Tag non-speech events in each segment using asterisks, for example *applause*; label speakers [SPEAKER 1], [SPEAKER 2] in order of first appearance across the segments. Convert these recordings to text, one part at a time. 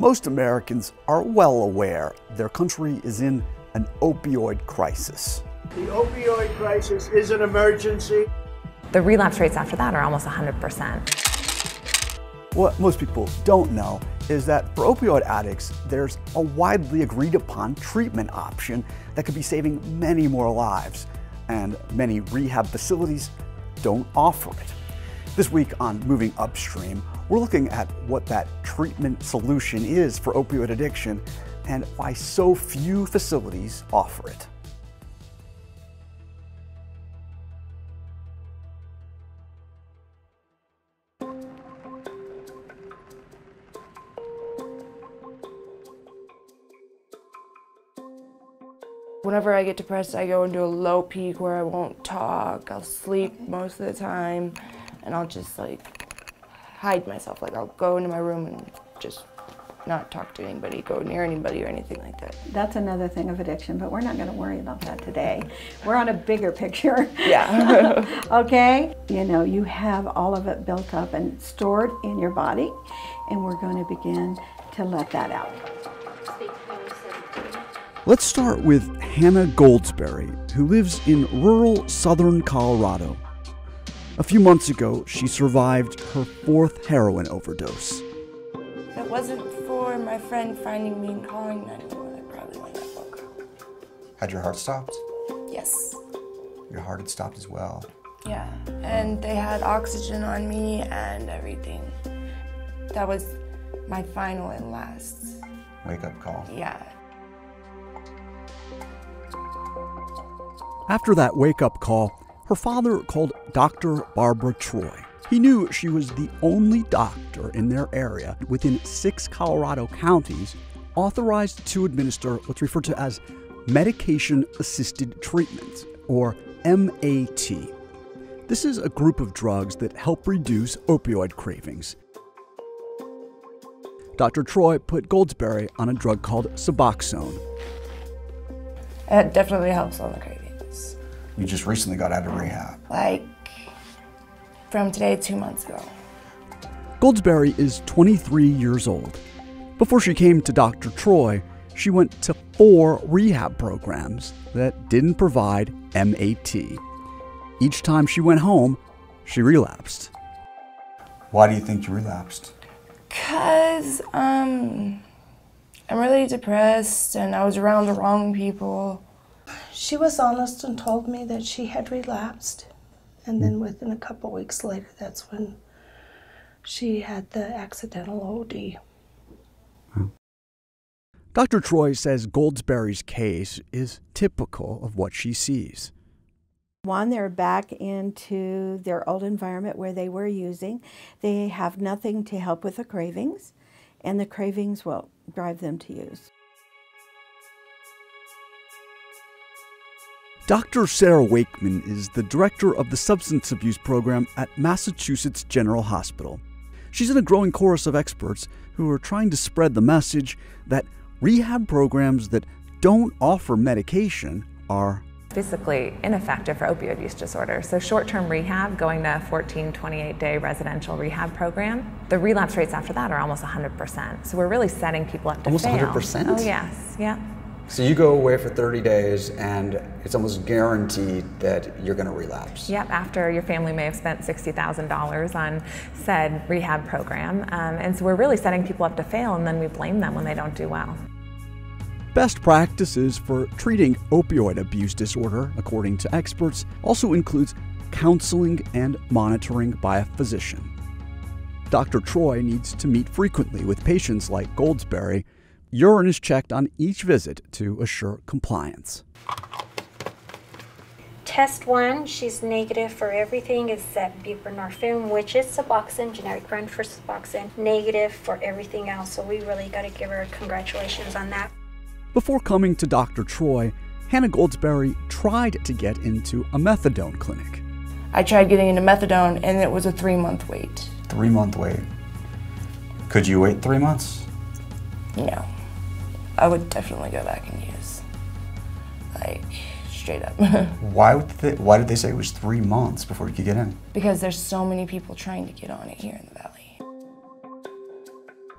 [SPEAKER 1] Most Americans are well aware their country is in an opioid crisis.
[SPEAKER 2] The opioid crisis is an emergency.
[SPEAKER 3] The relapse rates after that are almost 100%.
[SPEAKER 1] What most people don't know is that for opioid addicts, there's a widely agreed upon treatment option that could be saving many more lives, and many rehab facilities don't offer it. This week on Moving Upstream, we're looking at what that treatment solution is for opioid addiction and why so few facilities offer it.
[SPEAKER 4] Whenever I get depressed, I go into a low peak where I won't talk. I'll sleep most of the time, and I'll just like hide myself. Like I'll go into my room and just not talk to anybody, go near anybody or anything like that.
[SPEAKER 5] That's another thing of addiction, but we're not going to worry about that today. We're on a bigger picture.
[SPEAKER 4] Yeah. *laughs*
[SPEAKER 5] okay? You know, you have all of it built up and stored in your body, and we're going to begin to let that out.
[SPEAKER 1] Let's start with Hannah Goldsberry, who lives in rural southern Colorado. A few months ago, she survived her fourth heroin overdose.
[SPEAKER 4] If it wasn't for my friend finding me and calling 911, I probably wouldn't have woke up.
[SPEAKER 6] Had your heart stopped?
[SPEAKER 4] Yes.
[SPEAKER 6] Your heart had stopped as well.
[SPEAKER 4] Yeah. And they had oxygen on me and everything. That was my final and last.
[SPEAKER 6] Wake up call.
[SPEAKER 4] Yeah.
[SPEAKER 1] After that wake up call, her father called Dr. Barbara Troy. He knew she was the only doctor in their area within six Colorado counties authorized to administer what's referred to as medication assisted treatment, or MAT. This is a group of drugs that help reduce opioid cravings. Dr. Troy put Goldsberry on a drug called Suboxone.
[SPEAKER 4] It definitely helps on the cravings.
[SPEAKER 6] You just recently got out of rehab.
[SPEAKER 4] Like from today, two months ago.
[SPEAKER 1] Goldsberry is 23 years old. Before she came to Dr. Troy, she went to four rehab programs that didn't provide MAT. Each time she went home, she relapsed.
[SPEAKER 6] Why do you think you relapsed?
[SPEAKER 4] Cause um, I'm really depressed and I was around the wrong people.
[SPEAKER 7] She was honest and told me that she had relapsed. And then mm. within a couple weeks later, that's when she had the accidental OD.
[SPEAKER 1] Dr. Troy says Goldsberry's case is typical of what she sees.
[SPEAKER 5] One, they're back into their old environment where they were using. They have nothing to help with the cravings, and the cravings will drive them to use.
[SPEAKER 1] Dr. Sarah Wakeman is the director of the substance abuse program at Massachusetts General Hospital. She's in a growing chorus of experts who are trying to spread the message that rehab programs that don't offer medication are
[SPEAKER 3] Physically ineffective for opioid use disorder. So, short term rehab, going to a 14, 28 day residential rehab program, the relapse rates after that are almost 100%. So, we're really setting people up to
[SPEAKER 6] Almost
[SPEAKER 3] fail.
[SPEAKER 6] 100%?
[SPEAKER 3] Oh, yes. Yeah.
[SPEAKER 6] So you go away for 30 days and it's almost guaranteed that you're going to relapse.
[SPEAKER 3] Yep, after your family may have spent $60,000 on said rehab program. Um, and so we're really setting people up to fail and then we blame them when they don't do well.
[SPEAKER 1] Best practices for treating opioid abuse disorder, according to experts, also includes counseling and monitoring by a physician. Dr. Troy needs to meet frequently with patients like Goldsberry. Urine is checked on each visit to assure compliance.
[SPEAKER 8] Test one, she's negative for everything except buprenorphine, which is Suboxone, generic brand for Suboxone, negative for everything else. So we really got to give her congratulations on that.
[SPEAKER 1] Before coming to Dr. Troy, Hannah Goldsberry tried to get into a methadone clinic.
[SPEAKER 4] I tried getting into methadone and it was a three month wait.
[SPEAKER 6] Three month wait. Could you wait three months?
[SPEAKER 4] No. I would definitely go back and use. Like, straight up. *laughs*
[SPEAKER 6] Why would they, why did they say it was three months before you could get in?
[SPEAKER 4] because there's so many people trying to get on it here in the valley.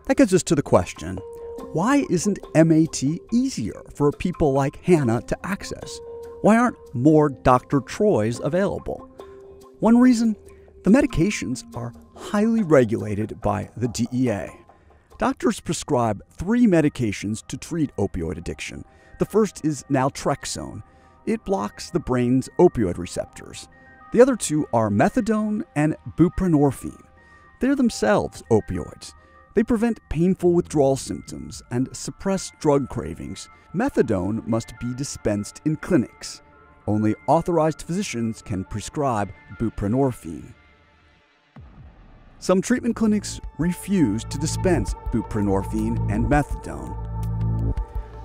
[SPEAKER 1] That gets us to the question why isn't MAT easier for people like Hannah to access? Why aren't more Dr. Troys available? One reason the medications are highly regulated by the DEA. Doctors prescribe three medications to treat opioid addiction. The first is naltrexone. It blocks the brain's opioid receptors. The other two are methadone and buprenorphine. They're themselves opioids. They prevent painful withdrawal symptoms and suppress drug cravings. Methadone must be dispensed in clinics. Only authorized physicians can prescribe buprenorphine. Some treatment clinics refuse to dispense buprenorphine and methadone.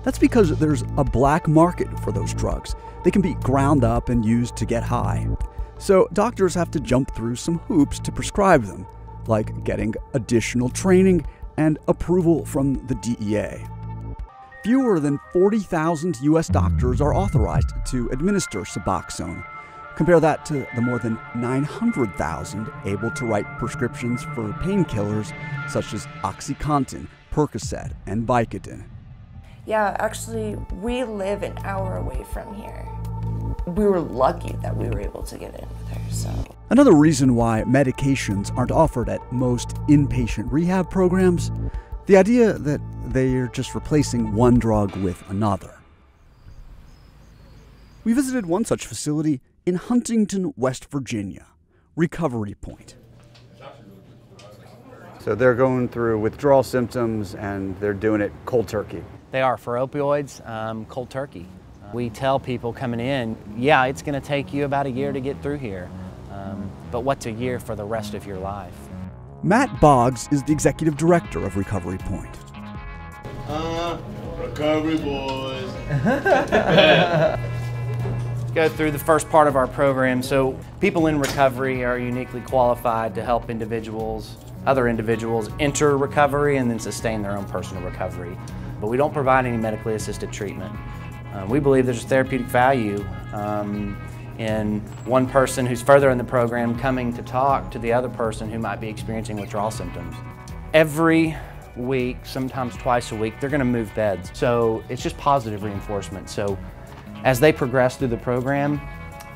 [SPEAKER 1] That's because there's a black market for those drugs. They can be ground up and used to get high. So doctors have to jump through some hoops to prescribe them, like getting additional training and approval from the DEA. Fewer than 40,000 US doctors are authorized to administer Suboxone. Compare that to the more than 900,000 able to write prescriptions for painkillers such as OxyContin, Percocet, and Vicodin.
[SPEAKER 4] Yeah, actually, we live an hour away from here. We were lucky that we were able to get in with her, so.
[SPEAKER 1] Another reason why medications aren't offered at most inpatient rehab programs the idea that they're just replacing one drug with another. We visited one such facility in Huntington, West Virginia, Recovery Point. So they're going through withdrawal symptoms and they're doing it cold turkey.
[SPEAKER 9] They are for opioids, um, cold turkey. We tell people coming in, yeah, it's going to take you about a year to get through here, um, but what's a year for the rest of your life?
[SPEAKER 1] Matt Boggs is the executive director of Recovery Point.
[SPEAKER 2] Uh, recovery boys. *laughs*
[SPEAKER 9] Go through the first part of our program. So, people in recovery are uniquely qualified to help individuals, other individuals, enter recovery and then sustain their own personal recovery. But we don't provide any medically assisted treatment. Uh, we believe there's a therapeutic value um, in one person who's further in the program coming to talk to the other person who might be experiencing withdrawal symptoms. Every week, sometimes twice a week, they're going to move beds. So it's just positive reinforcement. So as they progress through the program,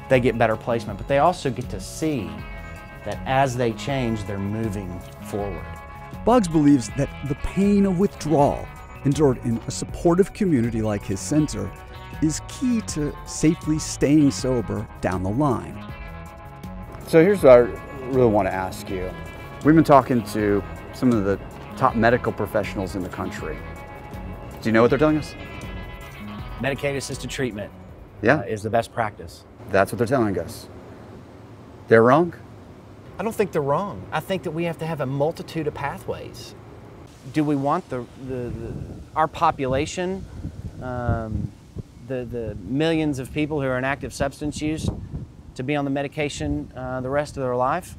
[SPEAKER 9] they get better placement, but they also get to see that as they change, they're moving forward.
[SPEAKER 1] Boggs believes that the pain of withdrawal endured in a supportive community like his center is key to safely staying sober down the line. So here's what I really want to ask you. We've been talking to some of the top medical professionals in the country. Do you know what they're telling us?
[SPEAKER 9] Medication assisted treatment
[SPEAKER 1] Yeah,
[SPEAKER 9] uh, is the best practice.
[SPEAKER 1] that's what they're telling us. They're wrong?
[SPEAKER 9] I don't think they're wrong. I think that we have to have a multitude of pathways. Do we want the, the, the our population, um, the, the millions of people who are in active substance use, to be on the medication uh, the rest of their life?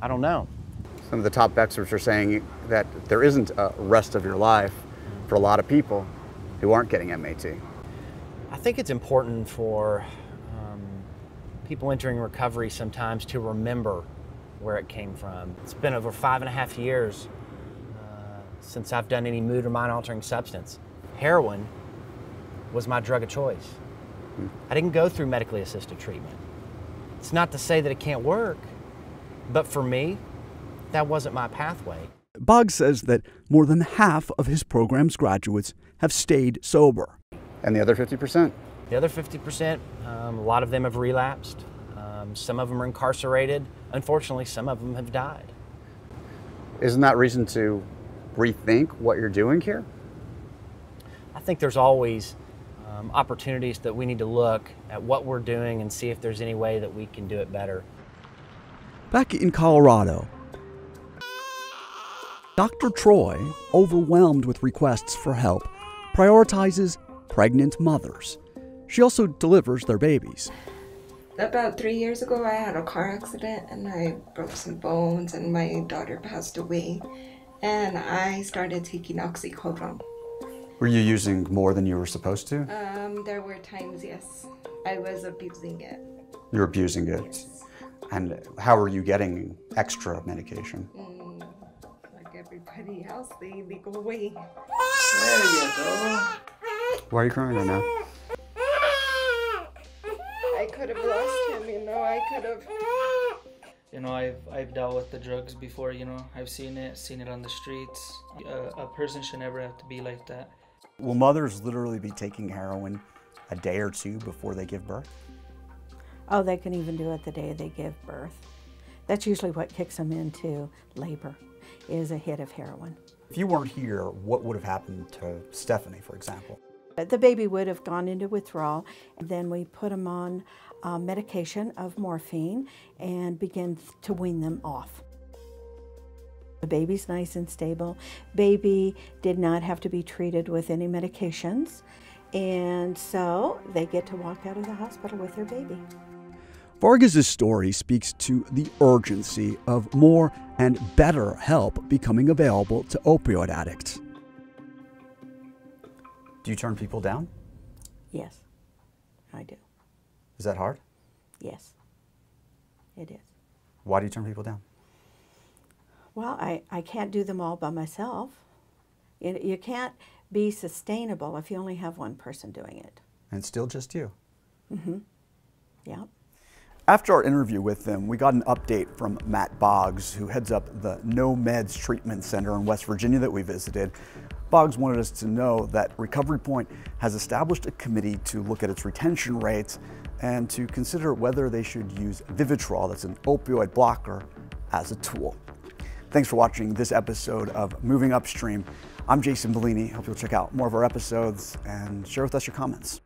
[SPEAKER 9] I don't know.
[SPEAKER 1] Some of the top experts are saying that there isn't a rest of your life for a lot of people who aren't getting MAT.
[SPEAKER 9] I think it's important for um, people entering recovery sometimes to remember where it came from. It's been over five and a half years since I've done any mood or mind altering substance. Heroin was my drug of choice. I didn't go through medically assisted treatment. It's not to say that it can't work, but for me, that wasn't my pathway.
[SPEAKER 1] Boggs says that more than half of his program's graduates have stayed sober. And the other 50%?
[SPEAKER 9] The other 50%, um, a lot of them have relapsed. Um, some of them are incarcerated. Unfortunately, some of them have died.
[SPEAKER 1] Isn't that reason to rethink what you're doing here?
[SPEAKER 9] I think there's always um, opportunities that we need to look at what we're doing and see if there's any way that we can do it better.
[SPEAKER 1] Back in Colorado, Dr. Troy, overwhelmed with requests for help, prioritizes pregnant mothers. She also delivers their babies.
[SPEAKER 10] About three years ago, I had a car accident and I broke some bones, and my daughter passed away. And I started taking oxycodone.
[SPEAKER 6] Were you using more than you were supposed to?
[SPEAKER 10] Um, there were times, yes, I was abusing it.
[SPEAKER 6] You're abusing it. And how are you getting extra medication?
[SPEAKER 10] Mm, like everybody else, they, they go away.
[SPEAKER 2] There you go.
[SPEAKER 6] Why are you crying right now?
[SPEAKER 10] I could have lost him, you know, I could have.
[SPEAKER 11] You know, I've I've dealt with the drugs before. You know, I've seen it, seen it on the streets. A, a person should never have to be like that.
[SPEAKER 1] Will mothers literally be taking heroin a day or two before they give birth?
[SPEAKER 5] Oh, they can even do it the day they give birth. That's usually what kicks them into labor, is a hit of heroin.
[SPEAKER 1] If you weren't here, what would have happened to Stephanie, for example?
[SPEAKER 5] The baby would have gone into withdrawal, and then we put them on uh, medication of morphine and begin to wean them off. The baby's nice and stable. Baby did not have to be treated with any medications, and so they get to walk out of the hospital with their baby.
[SPEAKER 1] Vargas's story speaks to the urgency of more and better help becoming available to opioid addicts. Do you turn people down?
[SPEAKER 5] Yes, I do.
[SPEAKER 1] Is that hard?
[SPEAKER 5] Yes, it is.
[SPEAKER 1] Why do you turn people down?
[SPEAKER 5] Well, I, I can't do them all by myself. You, you can't be sustainable if you only have one person doing it.
[SPEAKER 1] And it's still just you.
[SPEAKER 5] Mm-hmm. Yeah.
[SPEAKER 1] After our interview with them, we got an update from Matt Boggs, who heads up the No Meds Treatment Center in West Virginia that we visited. Boggs wanted us to know that Recovery Point has established a committee to look at its retention rates and to consider whether they should use Vivitrol, that's an opioid blocker, as a tool. Thanks for watching this episode of Moving Upstream. I'm Jason Bellini. Hope you'll check out more of our episodes and share with us your comments.